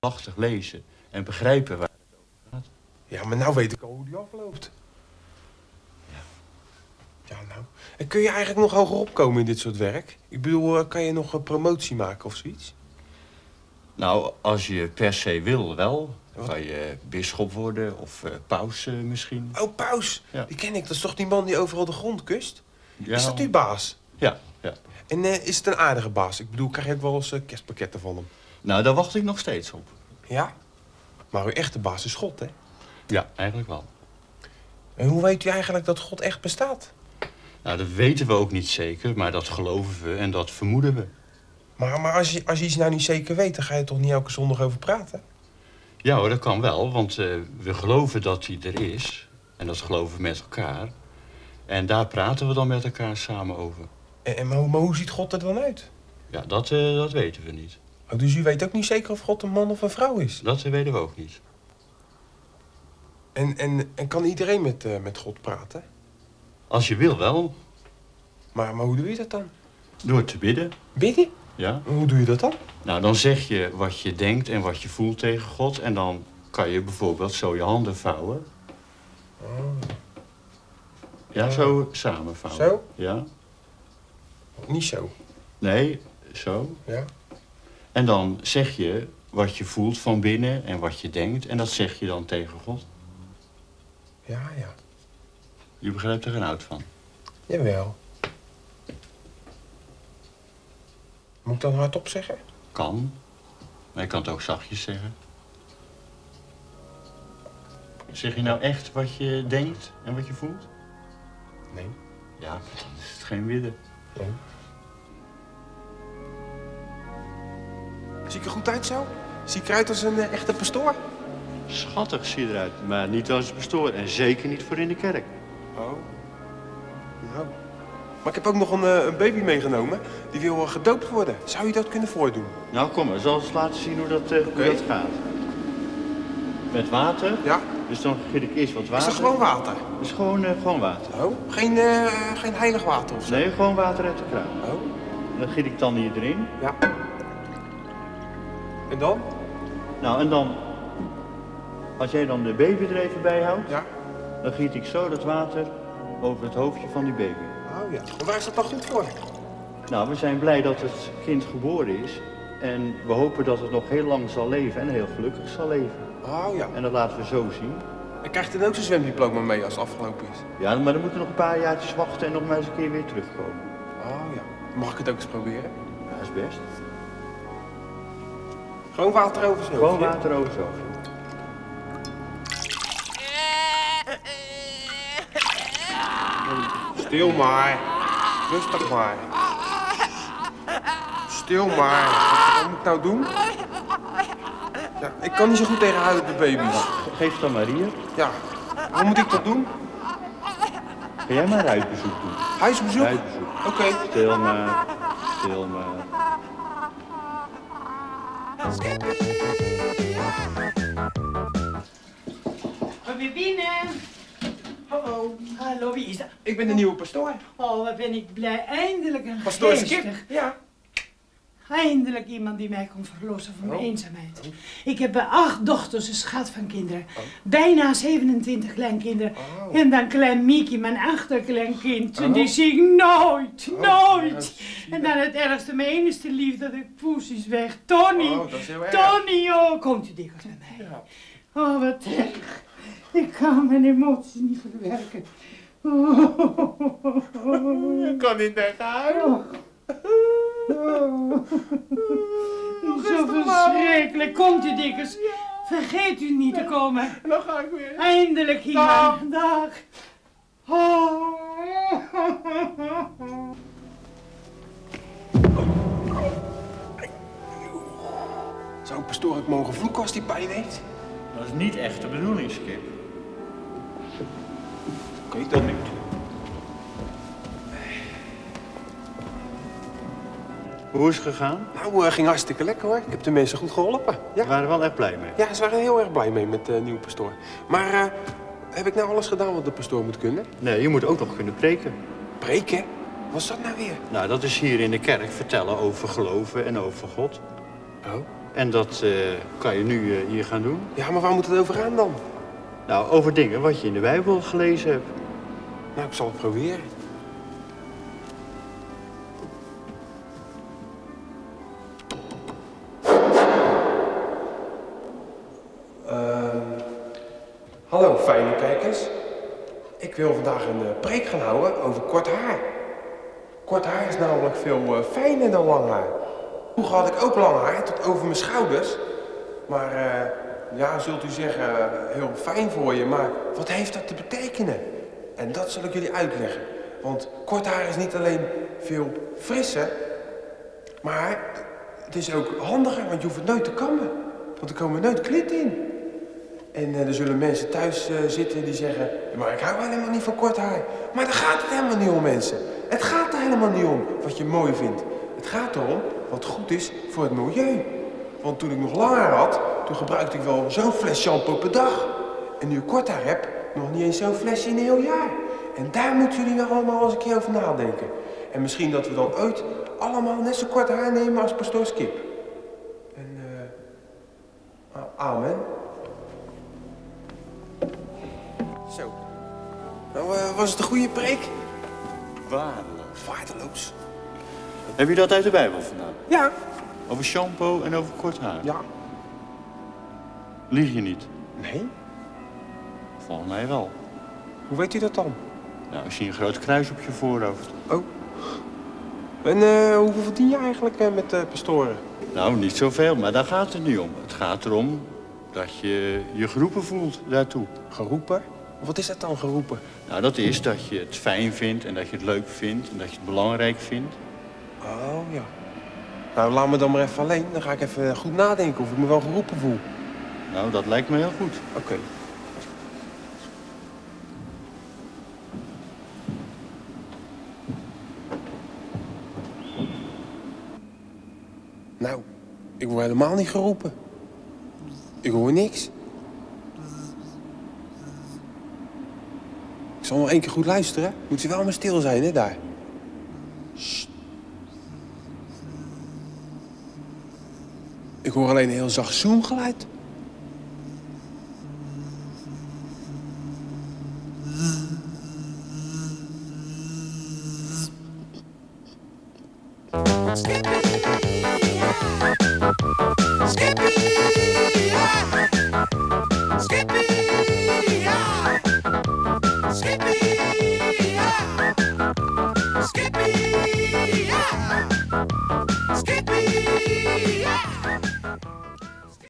aandachtig lezen en begrijpen waar het over gaat. Ja, maar nou weet ik al hoe die afloopt. Ja. Ja, nou. En kun je eigenlijk nog hoger opkomen in dit soort werk? Ik bedoel, eh, kan je nog een promotie maken of zoiets? Nou, als je per se wil, wel. Dan kan je bisschop worden of uh, paus uh, misschien. Oh, paus. Ja. Die ken ik. Dat is toch die man die overal de grond kust? Ja, Is dat uw baas? Ja, ja. En eh, is het een aardige baas? Ik bedoel, krijg je ook wel eens eh, kerstpakketten van hem? Nou, daar wacht ik nog steeds op. Ja. Maar uw echte baas is God, hè? Ja, eigenlijk wel. En hoe weet u eigenlijk dat God echt bestaat? Nou, dat weten we ook niet zeker, maar dat geloven we en dat vermoeden we. Maar, maar als, je, als je iets nou niet zeker weet, dan ga je toch niet elke zondag over praten? Ja hoor, dat kan wel, want eh, we geloven dat hij er is. En dat geloven we met elkaar. En daar praten we dan met elkaar samen over. En, en, maar, hoe- maar hoe ziet God er dan uit? Ja, dat, eh, dat weten we niet. Oh, dus u weet ook niet zeker of God een man of een vrouw is? Dat eh, weten we ook niet. En, en, en kan iedereen met, eh, met God praten? Als je wil wel, Maar, maar hoe doe je dat dan? door te bidden. Bidden? Ja. Hoe doe je dat dan? Nou, dan zeg je wat je denkt en wat je voelt tegen God. En dan kan je bijvoorbeeld zo je handen vouwen. Ja, zo samenvouwen. Zo? Ja. Niet zo. Nee, zo. Ja. En dan zeg je wat je voelt van binnen en wat je denkt. En dat zeg je dan tegen God. Ja, ja. Je begrijpt er geen hout van. Jawel. Moet ik dan hardop zeggen? Kan. Maar je kan het ook zachtjes zeggen. Zeg je nou echt wat je denkt en wat je voelt? Nee. Ja, dan is het geen widden. nee. Zie ik er goed uit zo? Zie ik eruit als een eh, echte pastoor? Schattig zie je eruit, maar niet als pastoor en zeker niet voor in de kerk. Oh. Nou. Maar ik heb ook nog een, eh, een baby meegenomen. Die wil eh, gedoopt worden. Zou je dat kunnen voordoen? Nou, kom maar, zal eens laten zien hoe dat, eh, hoe dat gaat. Met water. Ja. Dus dan giet ik eerst wat Is water. dat gewoon water? Dat is gewoon, gewoon water. Oh. Geen, geen heilig water of zo? Nee, gewoon water uit de kraan. Oh. Dan giet ik dan hier erin. Ja. En dan? Nou, en dan, als jij dan de baby er even bij houdt, Ja. dan giet ik zo dat water over het hoofdje van die baby. Oh ja. En waar is dat dan goed voor? Nou, we zijn blij dat het kind geboren is. En we hopen dat het nog heel lang zal leven en heel gelukkig zal leven. Oh ja. En dat laten we zo zien. En krijgt hij dan ook zijn zwemdiploma mee als het afgelopen is? Ja, maar dan moeten we nog een paar jaartjes wachten en nog maar eens een keer weer terugkomen. Oh ja. Mag ik het ook eens proberen? Ja, dat is best. Gewoon water over zo. Gewoon water over zo. Stil maar. Rustig maar. Stil maar. Wat moet ik nou doen? Ja, ik kan niet zo goed tegen huilende baby's. Geef het dan maar hier. Ja. Hoe moet ik dat doen? Ga jij maar huisbezoek doen. Huisbezoek? Huisbezoek. Oké. Stil maar. Stil maar. Kom weer binnen. Hallo. Hallo, wie is dat? Ik ben de nieuwe pastoor. Oh, wat ben ik blij. Eindelijk een Pastoor. Skip. Ja. Eindelijk iemand die mij kon verlossen van mijn Oh. eenzaamheid. Ik heb acht dochters een schat van kinderen. Bijna 27 kleinkinderen. Oh. En dan klein Miekje, mijn achterkleinkind. En Oh. die zie ik nooit, Oh, nooit. zie en je. dan het ergste, mijn enige lief, dat ik poes is weg. Tony, Oh. Tony, oh, komt u dikwijls bij mij. Ja. Oh, wat erg. Ik kan mijn emoties niet verwerken. Oh. Ik kan niet tegen huilen. Oh. Zo verschrikkelijk. Komt u dikkers. Vergeet u niet te komen. Dan ga ik weer. Eindelijk hier. Dag. Dag. Oh. Zou pastoor ook mogen vloeken als hij pijn heeft? Dat is niet echt de bedoeling, Skip. Oké, dan niet. Hoe is het gegaan? Nou, eh, ging hartstikke lekker hoor. Ik heb de mensen goed geholpen. Ja, We waren wel echt blij mee. ja ze waren heel erg blij mee met de nieuwe pastoor. Maar eh, heb ik nou alles gedaan wat de pastoor moet kunnen? Nee, je moet ook nog kunnen preken. Preken? Wat is dat nou weer? Nou, dat is hier in de kerk vertellen over geloven en over God. Oh. En dat eh, kan je nu eh, hier gaan doen. Ja, maar waar moet het over gaan dan? Nou, over dingen wat je in de Bijbel gelezen hebt. Nou, ik zal het proberen. Hallo fijne kijkers. Ik wil vandaag een eh, preek gaan houden over kort haar. Kort haar is namelijk veel eh, fijner dan lang haar. Vroeger had ik ook lang haar, tot over mijn schouders. Maar eh, ja, zult u zeggen, heel fijn voor je, maar wat heeft dat te betekenen? En dat zal ik jullie uitleggen. Want kort haar is niet alleen veel frisser, maar het is ook handiger, want je hoeft het nooit te kammen. Want er komen nooit klitten in. En eh, er zullen mensen thuis eh, zitten die zeggen, "Ja, maar ik hou helemaal niet van kort haar. Maar daar gaat het helemaal niet om, mensen. Het gaat er helemaal niet om wat je mooi vindt. Het gaat erom wat goed is voor het milieu. Want toen ik nog lang haar had, toen gebruikte ik wel zo'n fles shampoo per dag. En nu ik kort haar heb, nog niet eens zo'n flesje in een heel jaar. En daar moeten jullie nou allemaal eens een keer over nadenken. En misschien dat we dan ooit allemaal net zo kort haar nemen als pastoor Skip. En eh, a- amen. Zo. Nou, eh, was het een goede preek? Waardeloos. Waardeloos. Heb je dat uit de Bijbel vandaan? Ja. Over shampoo en over kort haar? Ja. Lieg je niet? Nee? Volgens mij wel. Hoe weet u dat dan? Nou, als je een groot kruis op je voorhoofd. Oh. En eh, hoeveel verdien je eigenlijk eh, met eh, pastoren? Nou, niet zoveel, maar daar gaat het niet om. Het gaat erom dat je je geroepen voelt daartoe. Geroepen? Wat is dat dan, geroepen? Nou, dat is dat je het fijn vindt en dat je het leuk vindt en dat je het belangrijk vindt. Oh, ja. Nou, laat me dan maar even alleen. Dan ga ik even goed nadenken of ik me wel geroepen voel. Nou, dat lijkt me heel goed. Oké. Nou, ik word helemaal niet geroepen. Ik hoor niks. Ik zal nog één keer goed luisteren. Moet je wel maar stil zijn, hè, daar. Ik hoor alleen een heel zacht zoomgeluid.